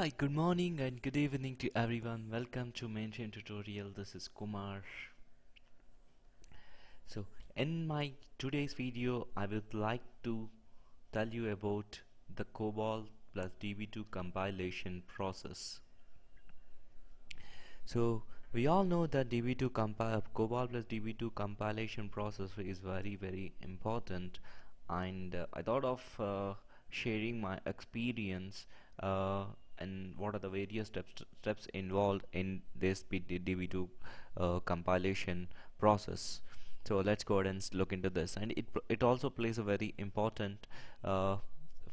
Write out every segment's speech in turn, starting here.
Hi, good morning and good evening to everyone. Welcome to mainframe tutorial. This is Kumar. So, in my today's video, I would like to tell you about the COBOL plus DB2 compilation process. So, we all know that DB2 compile COBOL plus DB2 compilation process is very very important, and uh, I thought of uh, sharing my experience uh, and what are the various steps steps involved in this DB2 uh, compilation process. So let's go ahead and look into this. And it it also plays a very important uh,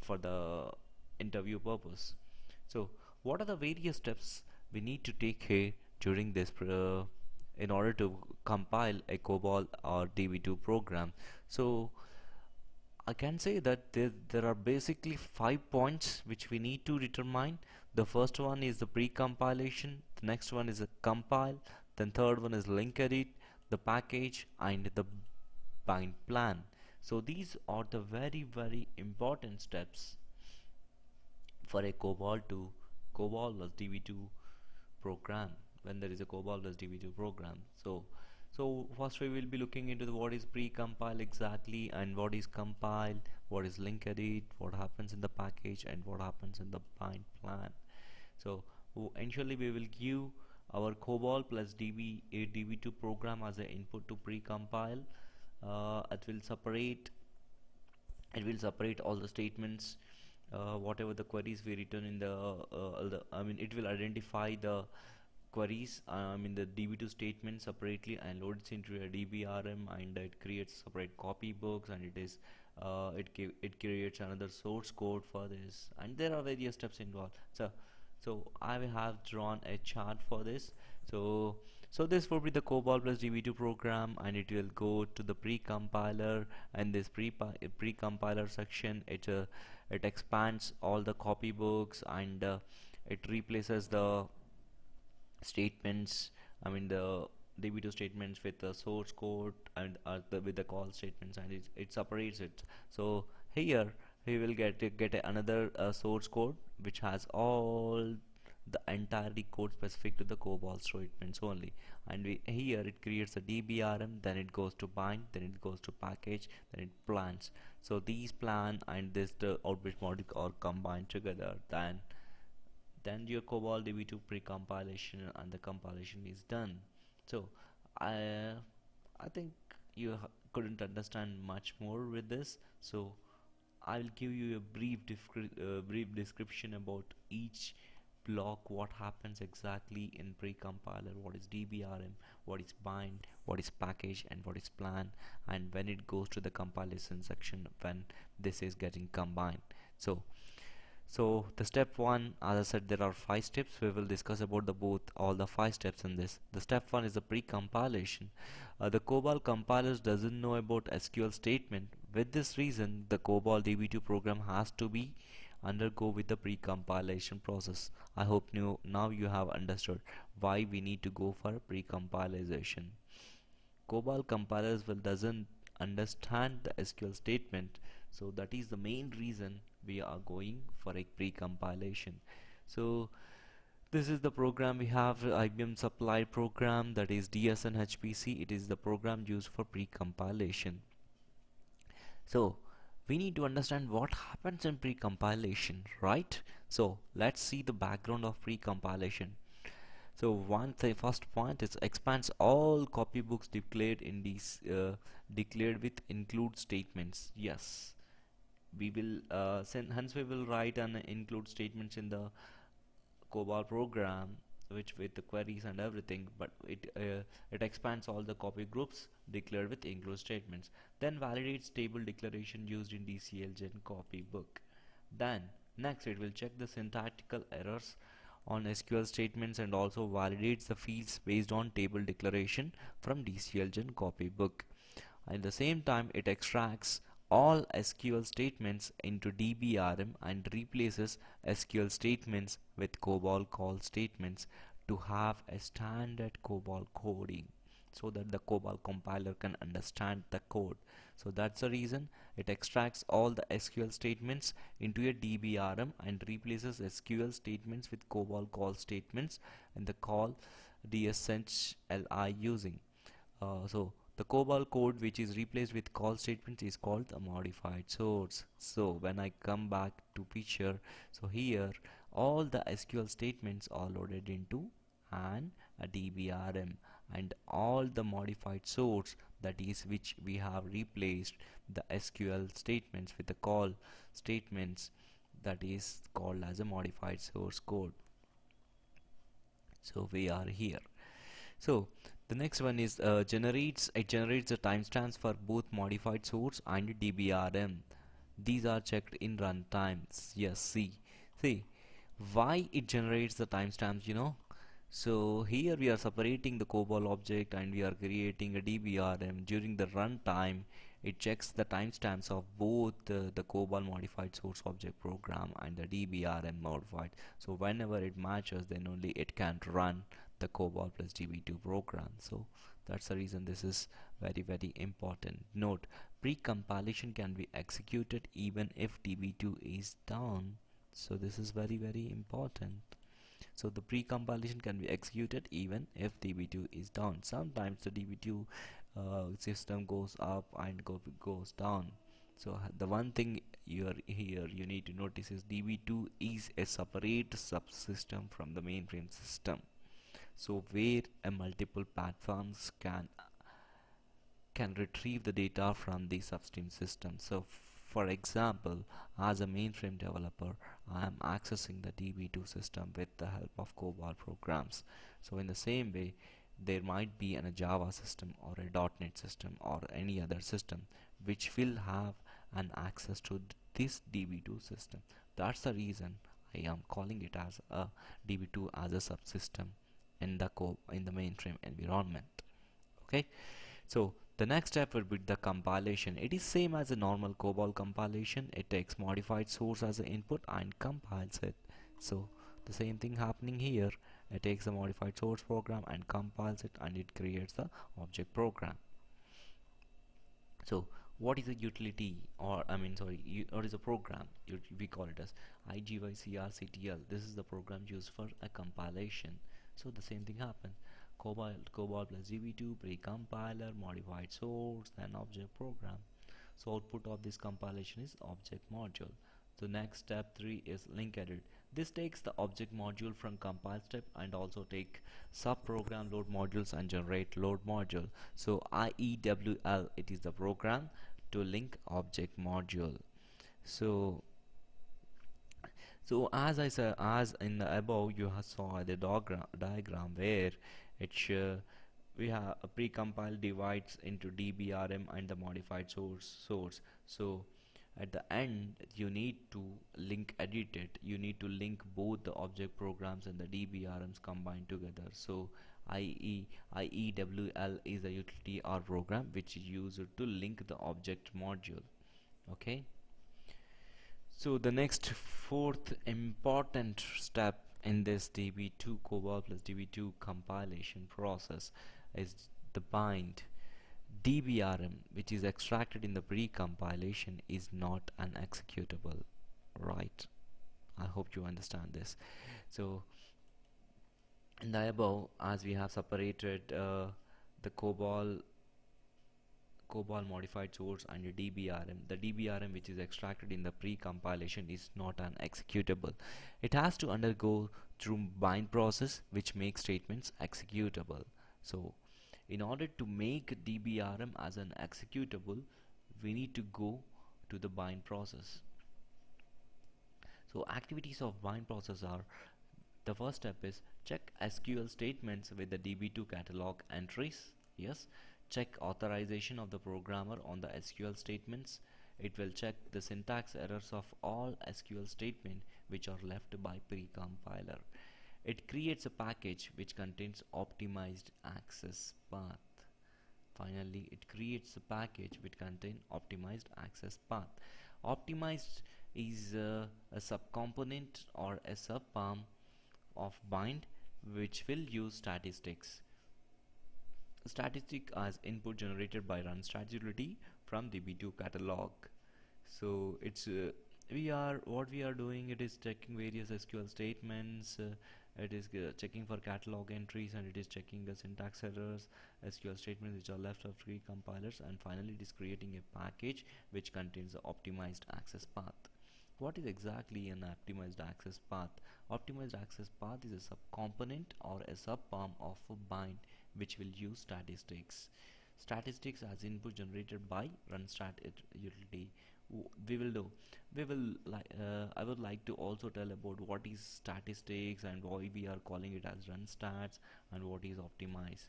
for the interview purpose. So what are the various steps we need to take here during this uh, in order to compile a COBOL or DB2 program? So I can say that there, there are basically five points which we need to determine the first one is the pre-compilation the next one is a compile then third one is link edit the package and the bind plan. So these are the very very important steps for a COBOL to COBOL plus DB2 program when there is a COBOL plus DB2 program. So so first we will be looking into the what is pre-compile exactly and what is compile what is link edit what happens in the package and what happens in the bind plan. So initially we will give our COBOL plus DB a DB2 program as an input to pre-compile. Uh, it will separate it will separate all the statements uh, whatever the queries we return in the, uh, the I mean it will identify the queries uh, I mean the db2 statement separately and loads into a dbrm and it creates separate copy books and it is uh, it it creates another source code for this and there are various steps involved. So so I have drawn a chart for this. So so this will be the COBOL plus DB2 program and it will go to the pre-compiler and this pre pre-compiler section it uh, it expands all the copy books and uh, it replaces the statements I mean the DB2 statements with the source code and uh, the, with the call statements and it, it separates it. So here we will get get another uh, source code which has all the entirely code specific to the COBOL statements only. And we, here it creates a DBRM then it goes to bind then it goes to package then it plans. So these plan and this the output module are combined together then then your COBOL DB2 pre-compilation and the compilation is done. So I I think you couldn't understand much more with this. So I will give you a brief uh, brief description about each block what happens exactly in pre-compiler what is DBRM what is bind what is package and what is plan and when it goes to the compilation section when this is getting combined. So so the step one as I said there are five steps. We will discuss about the both all the five steps in this. The step one is the pre-compilation. Uh, the COBOL compilers doesn't know about SQL statement. With this reason the COBOL DB2 program has to be undergo with the pre-compilation process. I hope new, now you have understood why we need to go for pre-compilation. COBOL compilers will doesn't understand the SQL statement. So that is the main reason we are going for a pre-compilation. So this is the program we have IBM supply program that is DSN HPC it is the program used for pre-compilation. So we need to understand what happens in pre-compilation right? So let's see the background of pre-compilation. So one the first point is expands all copybooks declared in these uh, declared with include statements. Yes we will uh, send hence we will write and include statements in the COBOL program which with the queries and everything but it uh, it expands all the copybooks declared with include statements. Then validates table declaration used in DCLGen copy book. Then next it will check the syntactical errors on SQL statements and also validates the fields based on table declaration from DCLGen copy book. At the same time it extracts all SQL statements into DBRM and replaces SQL statements with COBOL call statements to have a standard COBOL coding. so that the COBOL compiler can understand the code so that's the reason it extracts all the SQL statements into a DBRM and replaces SQL statements with COBOL call statements and the call DSNHLI using uh, so the COBOL code which is replaced with call statements is called the modified source. So when I come back to picture, so here all the SQL statements are loaded into an a DBRM and all the modified source that is which we have replaced the SQL statements with the call statements that is called as a modified source code. So we are here. So the next one is uh, generates it generates the timestamps for both modified source and dbrm these are checked in runtimes yes see. See why it generates the timestamps you know? So here we are separating the COBOL object and we are creating a DBRM during the runtime it checks the timestamps of both uh, the COBOL modified source object program and the DBRM modified. So whenever it matches then only it can run the COBOL plus DB2 program. So that's the reason this is very very important. Note pre-compilation can be executed even if DB2 is down. So this is very very important. So the pre-compilation can be executed even if DB2 is down. Sometimes the DB2 uh, system goes up and go, goes down. So the one thing you are here you need to notice is DB2 is a separate subsystem from the mainframe system so where a multiple platforms can can retrieve the data from the subsystem system. So for example as a mainframe developer I am accessing the DB2 system with the help of COBOL programs. So in the same way there might be an, a Java system or a .NET system or any other system which will have an access to this DB2 system. That's the reason I am calling it as a DB2 as a subsystem in the co in the mainframe environment okay? So the next step will be the compilation. It is same as a normal COBOL compilation. It takes modified source as an input and compiles it. So the same thing happening here. It takes a modified source program and compiles it and it creates the object program. So what is a utility or I mean sorry what is a program? We call it as IGYCRCTL this is the program used for a compilation so the same thing happens COBOL, COBOL plus DB2 precompiler modified source then object program. So output of this compilation is object module. So next step 3 is link edit. This takes the object module from compile step and also take sub-program load modules and generate load module. So IEWL it is the program to link object module. So so as I said as in the above you have saw the diagram, where it uh, we have a precompiled divides into DBRM and the modified source source. So at the end you need to link edit it. You need to link both the object programs and the DBRMs combined together. So IE IEWL is a utility or program which is used to link the object module. Okay so the next fourth important step in this DB2 COBOL plus DB2 compilation process is the bind. DBRM which is extracted in the pre-compilation is not an executable right I hope you understand this so in the above as we have separated uh, the COBOL COBOL modified source and a DBRM. The DBRM which is extracted in the pre-compilation is not an executable. It has to undergo through bind process which makes statements executable. So in order to make DBRM as an executable we need to go to the bind process. So activities of bind process are the first step is check SQL statements with the DB2 catalog entries yes check authorization of the programmer on the SQL statements. It will check the syntax errors of all SQL statements which are left by pre-compiler. It creates a package which contains optimized access path. Finally, it creates a package which contains optimized access path. Optimized is a subcomponent or a subpalm of bind which will use statistics statistic as input generated by run utility from db2 catalog. So it's uh, we are what we are doing it is checking various sql statements uh, it is uh, checking for catalog entries and it is checking the syntax errors sql statements which are left of pre-compilers and finally it is creating a package which contains the optimized access path. What is exactly an optimized access path? Optimized access path is a subcomponent or a subpalm of a bind which will use statistics. Statistics as input generated by runstat utility. We will do. We will like uh, I would like to also tell about what is statistics and why we are calling it as run stats and what is optimize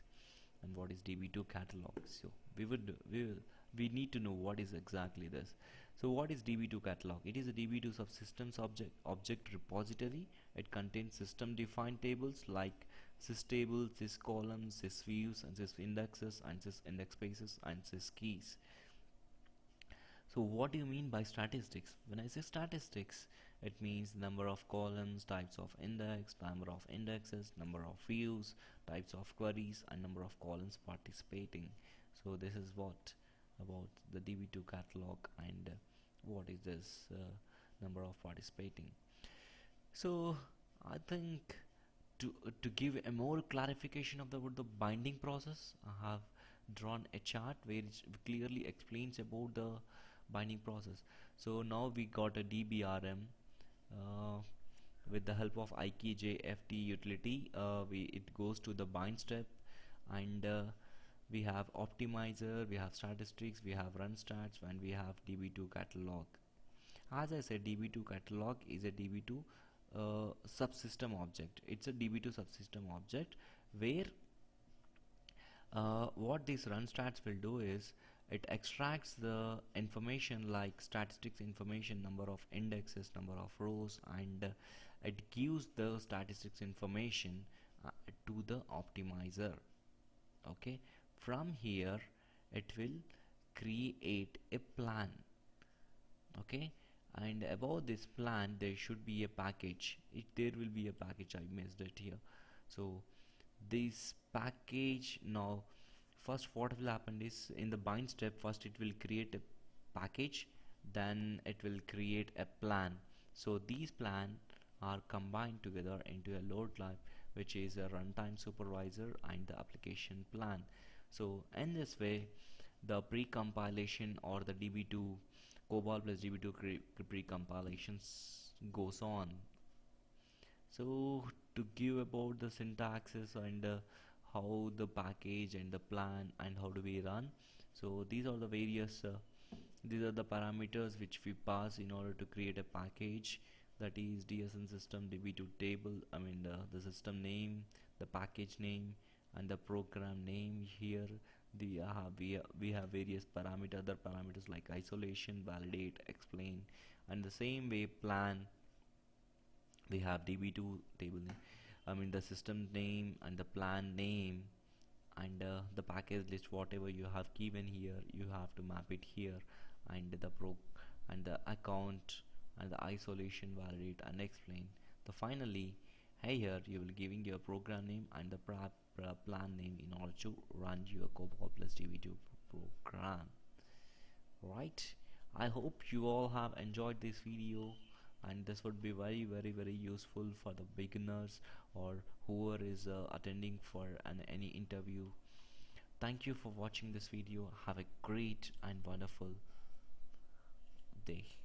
and what is db2 catalog. So we would we will we need to know what is exactly this. So what is db2 catalog? It is a db2 subsystems object object repository. It contains system defined tables like systables syscolumns sysviews and this sysindexes and this sysindex spaces and this syskeys so what do you mean by statistics? When I say statistics, it means number of columns, types of index, number of indexes, number of views, types of queries, and number of columns participating. So this is what about the DB2 catalog and uh, what is this uh, number of participating. So I think to uh, to give a more clarification of the the binding process, I have drawn a chart where it clearly explains about the binding process. So now we got a dbrm uh, with the help of IKJEFT utility uh, we it goes to the bind step and uh, we have optimizer we have statistics we have run stats and we have db2 catalog. As i said db2 catalog is a db2 uh, subsystem object. It's a db2 subsystem object where uh, what this run stats will do is it extracts the information like statistics information number of indexes number of rows and uh, it gives the statistics information uh, to the optimizer. Okay? From here it will create a plan. Okay and above this plan there should be a package. It, there will be a package I missed it here. So this package now first what will happen is in the bind step first it will create a package then it will create a plan. So these plan are combined together into a load lib which is a runtime supervisor and the application plan. So in this way the pre-compilation or the db2 cobol plus db2 pre-compilations goes on. So to give about the syntaxes and uh, how the package and the plan and how do we run. So these are the various uh, these are the parameters which we pass in order to create a package. That is dsn system db2 table i mean the, the system name the package name and the program name here the uh, we, we have various parameter other parameters like isolation validate explain. And the same way plan we have db2 table name I mean the system name and the plan name and uh, the package list whatever you have given here you have to map it here. And the pro and the account and the isolation validate and explain. The finally here you will giving your program name and the plan name in order to run your COBOL plus DB2 program. Right? I hope you all have enjoyed this video and this would be very very very useful for the beginners or whoever is uh, attending for an any interview. Thank you for watching this video. Have a great and wonderful day